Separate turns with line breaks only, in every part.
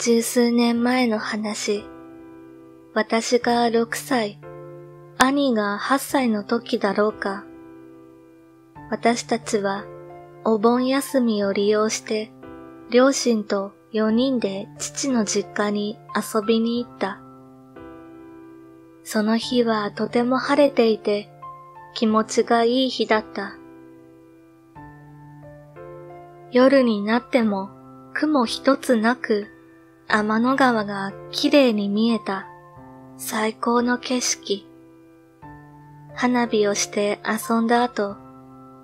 十数年前の話。私が6歳、兄が8歳の時だろうか。私たちはお盆休みを利用して両親と4人で父の実家に遊びに行った。その日はとても晴れていて気持ちがいい日だった。夜になっても雲一つなく天の川が綺麗に見えた最高の景色。花火をして遊んだ後、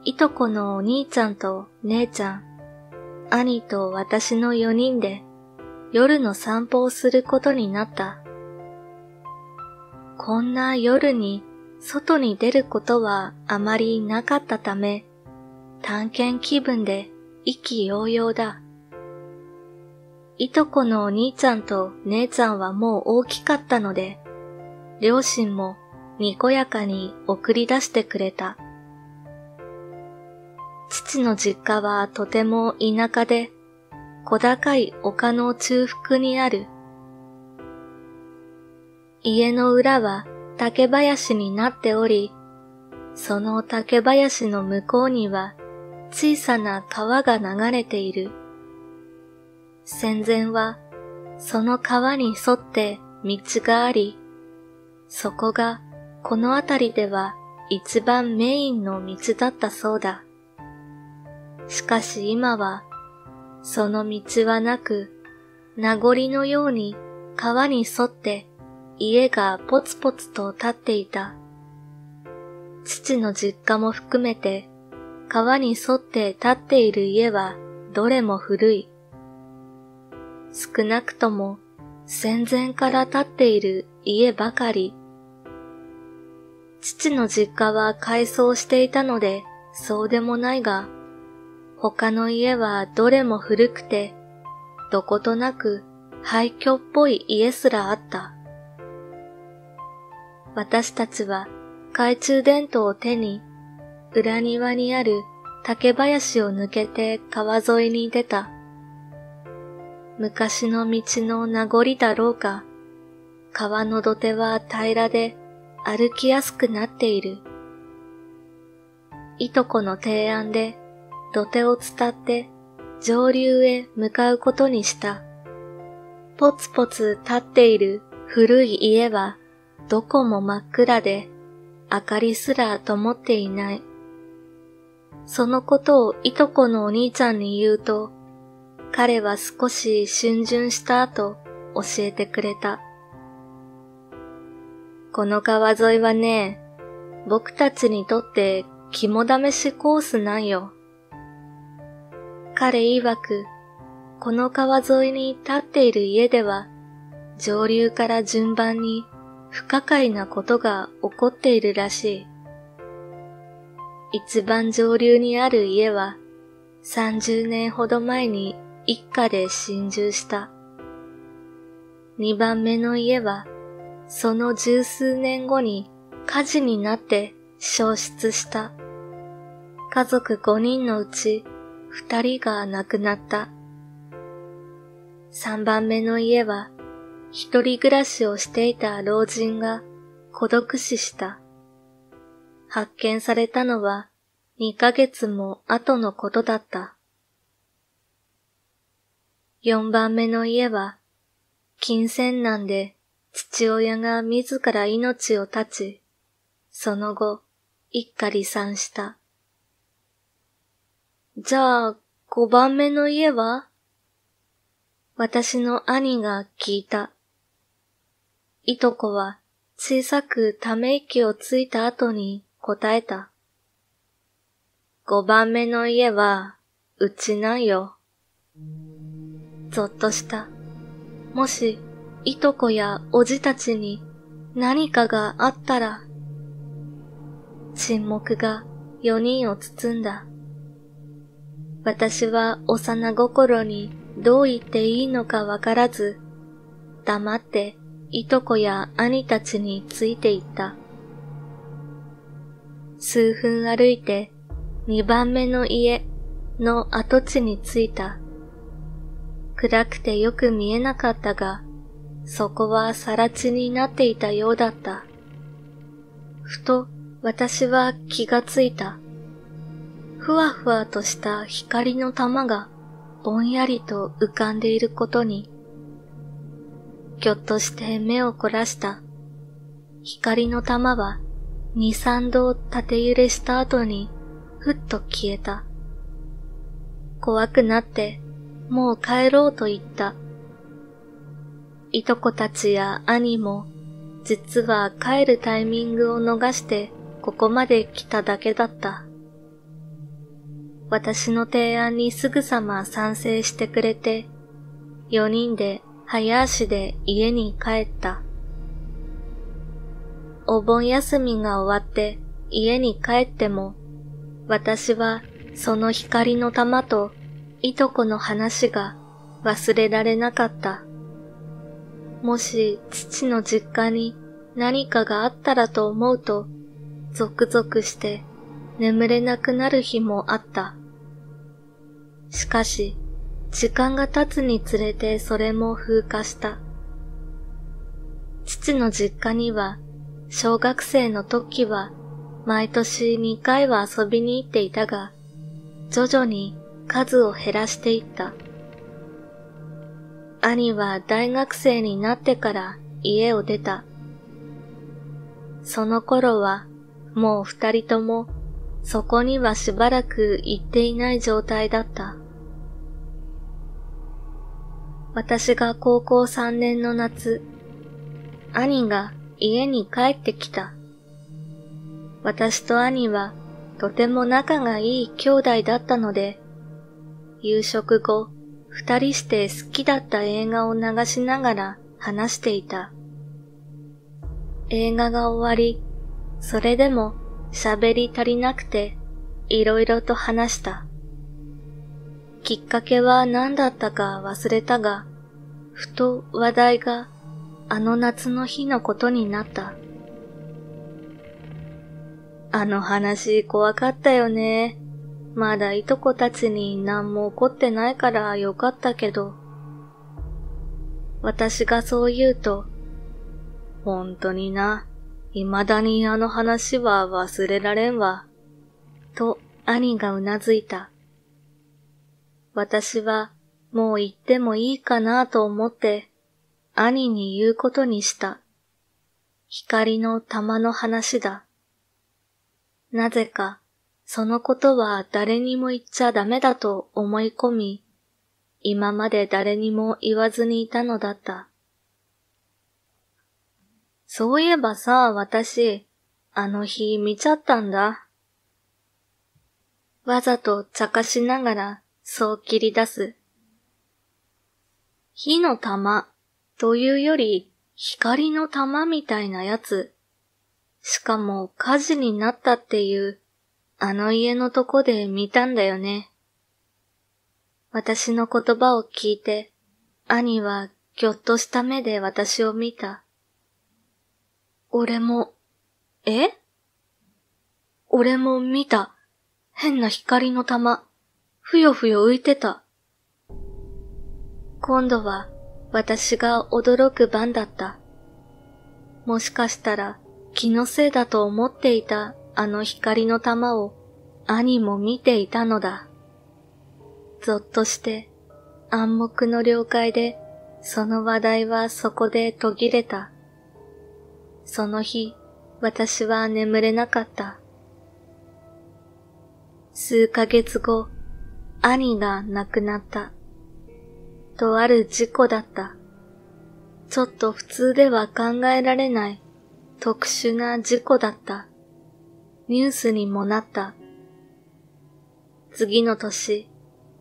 いとこのお兄ちゃんと姉ちゃん、兄と私の4人で夜の散歩をすることになった。こんな夜に外に出ることはあまりなかったため、探検気分で意気揚々だ。いとこのお兄ちゃんと姉ちゃんはもう大きかったので、両親もにこやかに送り出してくれた。父の実家はとても田舎で、小高い丘の中腹にある。家の裏は竹林になっており、その竹林の向こうには小さな川が流れている。戦前はその川に沿って道があり、そこがこの辺りでは一番メインの道だったそうだ。しかし今はその道はなく、名残のように川に沿って家がポツポツと立っていた。父の実家も含めて川に沿って立っている家はどれも古い。少なくとも戦前から建っている家ばかり。父の実家は改装していたのでそうでもないが、他の家はどれも古くて、どことなく廃墟っぽい家すらあった。私たちは懐中電灯を手に、裏庭にある竹林を抜けて川沿いに出た。昔の道の名残だろうか、川の土手は平らで歩きやすくなっている。いとこの提案で土手を伝って上流へ向かうことにした。ポツポツ立っている古い家はどこも真っ暗で明かりすら灯っていない。そのことをいとこのお兄ちゃんに言うと、彼は少し逡巡した後教えてくれた。この川沿いはね、僕たちにとって肝試しコースなんよ。彼曰く、この川沿いに立っている家では、上流から順番に不可解なことが起こっているらしい。一番上流にある家は、30年ほど前に一家で心中した。二番目の家は、その十数年後に火事になって消失した。家族五人のうち二人が亡くなった。三番目の家は、一人暮らしをしていた老人が孤独死した。発見されたのは二ヶ月も後のことだった。四番目の家は、金銭難で父親が自ら命を絶ち、その後、一家離散した。じゃあ、五番目の家は私の兄が聞いた。いとこは小さくため息をついた後に答えた。五番目の家は、うちなんよ。ぞっとした。もし、いとこやおじたちに何かがあったら、沈黙が四人を包んだ。私は幼心にどう言っていいのかわからず、黙っていとこや兄たちについていった。数分歩いて二番目の家の跡地に着いた。暗くてよく見えなかったが、そこは更地になっていたようだった。ふと私は気がついた。ふわふわとした光の玉がぼんやりと浮かんでいることに。ぎょっとして目を凝らした。光の玉は二三度縦揺れした後にふっと消えた。怖くなってもう帰ろうと言った。いとこたちや兄も実は帰るタイミングを逃してここまで来ただけだった。私の提案にすぐさま賛成してくれて、4人で早足で家に帰った。お盆休みが終わって家に帰っても、私はその光の玉といとこの話が忘れられなかった。もし父の実家に何かがあったらと思うと、ゾクゾクして眠れなくなる日もあった。しかし、時間が経つにつれてそれも風化した。父の実家には、小学生の時は、毎年2回は遊びに行っていたが、徐々に数を減らしていった。兄は大学生になってから家を出た。その頃はもう二人ともそこにはしばらく行っていない状態だった。私が高校三年の夏、兄が家に帰ってきた。私と兄はとても仲がいい兄弟だったので、夕食後、二人して好きだった映画を流しながら話していた。映画が終わり、それでも喋り足りなくて、いろいろと話した。きっかけは何だったか忘れたが、ふと話題があの夏の日のことになった。あの話怖かったよね。まだいとこたちに何も起こってないからよかったけど。私がそう言うと、本当にな。未だにあの話は忘れられんわ。と兄がうなずいた。私はもう行ってもいいかなと思って兄に言うことにした。光の玉の話だ。なぜかそのことは誰にも言っちゃダメだと思い込み、今まで誰にも言わずにいたのだった。そういえばさ、私、あの日見ちゃったんだ。わざと茶化しながら、そう切り出す。火の玉というより光の玉みたいなやつ。しかも火事になったっていうあの家のとこで見たんだよね。私の言葉を聞いて兄はぎょっとした目で私を見た。俺も、え？俺も見た。変な光の玉。ふよふよ浮いてた。今度は私が驚く番だった。もしかしたら気のせいだと思っていたあの光の玉を兄も見ていたのだ。ぞっとして暗黙の了解でその話題はそこで途切れた。その日、私は眠れなかった。数ヶ月後、兄が亡くなった。とある事故だった。ちょっと普通では考えられない特殊な事故だった。ニュースにもなった。次の年、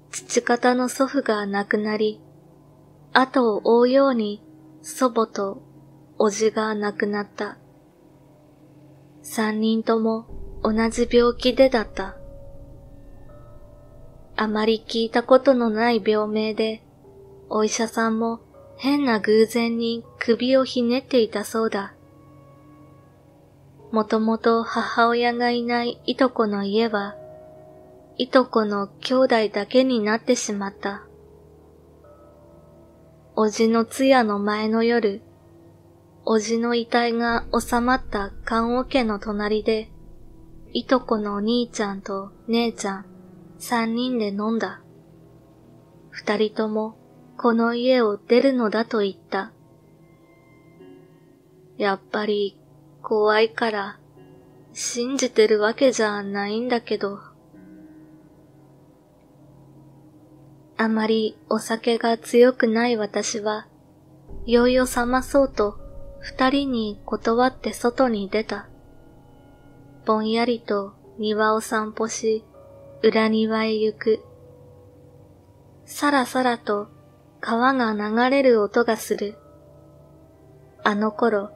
父方の祖父が亡くなり、後を追うように祖母とおじが亡くなった。三人とも同じ病気でだった。あまり聞いたことのない病名で、お医者さんも変な偶然に首をひねっていたそうだ。もともと母親がいないいとこの家は、いとこの兄弟だけになってしまった。おじの通夜の前の夜、おじの遺体が収まった棺桶の隣で、いとこのお兄ちゃんと姉ちゃん、三人で飲んだ。二人ともこの家を出るのだと言った。やっぱり怖いから信じてるわけじゃないんだけど。あまりお酒が強くない私は、酔いを覚まそうと二人に断って外に出た。ぼんやりと庭を散歩し、裏庭へ行く。さらさらと川が流れる音がする。あの頃、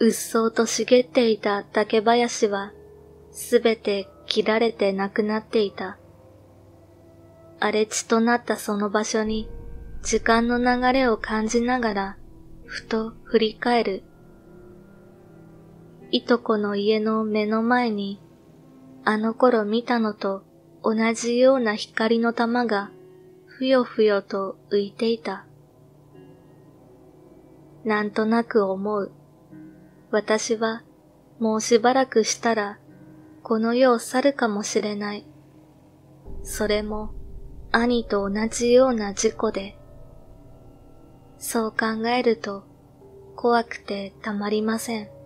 うっそうと茂っていた竹林は、すべて切られてなくなっていた。荒れ地となったその場所に、時間の流れを感じながら、ふと振り返る。いとこの家の目の前に、あの頃見たのと同じような光の玉が、ふよふよと浮いていた。なんとなく思う。私はもうしばらくしたらこの世を去るかもしれない。それも兄と同じような事故で。そう考えると怖くてたまりません。